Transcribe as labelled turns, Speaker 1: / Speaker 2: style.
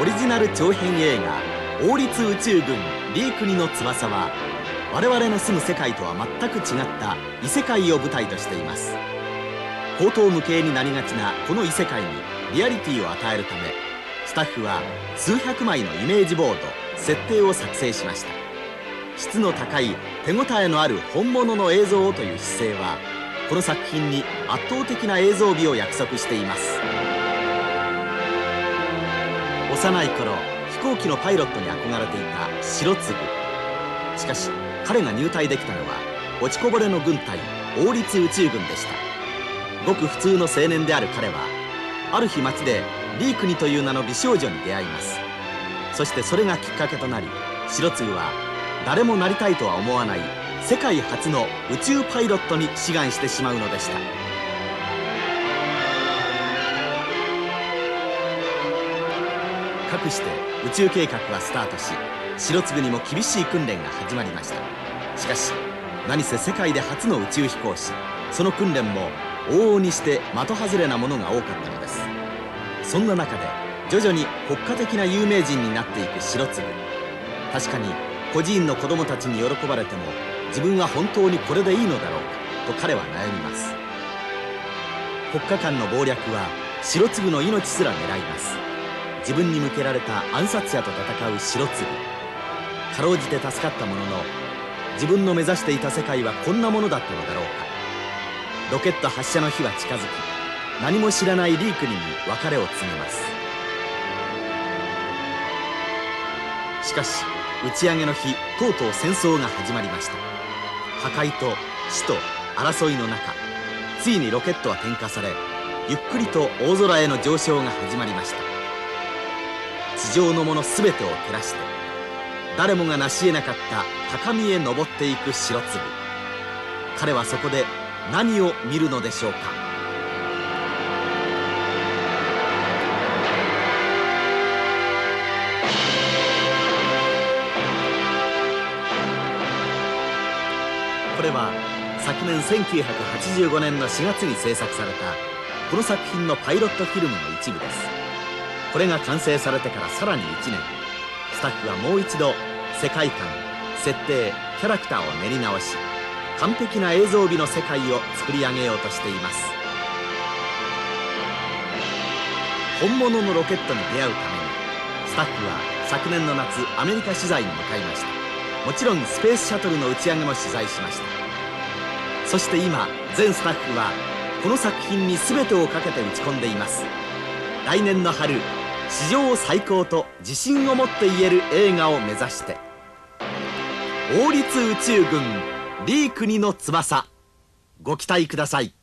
Speaker 1: オリジナル長編映画「王立宇宙軍リークニの翼」は我々の住む世界とは全く違った異世界を舞台としています。高等無形になりがちなこの異世界にリアリティを与えるためスタッフは数百枚のイメージボード設定を作成しました。質の高い手応えのある本物の映像をという姿勢はこの作品に圧倒的な映像美を約束しています。幼い頃飛行機のパイロットに憧れていた白継しかし彼が入隊できたのは落ちこぼれの軍隊王立宇宙軍でした。ごく普通の青年である彼はある日街でリークニという名の美少女に出会います。そしてそれがきっかけとなり白継は誰もなりたいとは思わない世界初の宇宙パイロットに志願してしまうのでした。かくして宇宙計画はスタートし白継にも厳しい訓練が始まりました。しかし何せ世界で初の宇宙飛行士。その訓練も往々にして的外れなものが多かったのです。そんな中で徐々に国家的な有名人になっていく白継確かに孤児院の子供たちに喜ばれても自分は本当にこれでいいのだろうかと彼は悩みます。国家間の謀略は白継の命すら狙います。自分に向けられた暗殺者と戦う白継かろうじて助かったものの自分の目指していた世界はこんなものだったのだろうか。ロケット発射の日は近づき何も知らないリークリに別れを告げます。しかし打ち上げの日とうとう戦争が始まりました。破壊と死と争いの中ついにロケットは点火されゆっくりと大空への上昇が始まりました。地上のもの全てを照らして誰もが成し得なかった高みへ登っていく白粒。彼はそこで何を見るのでしょうか？これは昨年1985年の4月に制作されたこの作品のパイロットフィルムの一部です。これが完成されてからさらに1年。スタッフはもう一度世界観設定キャラクターを練り直し完璧な映像美の世界を作り上げようとしています。本物のロケットに出会うためにスタッフは昨年の夏アメリカ取材に向かいました。もちろんスペースシャトルの打ち上げも取材しました。そして今全スタッフはこの作品に全てをかけて打ち込んでいます。来年の春史上最高と自信を持って言える映画を目指して。王立宇宙軍リークニの翼。ご期待ください。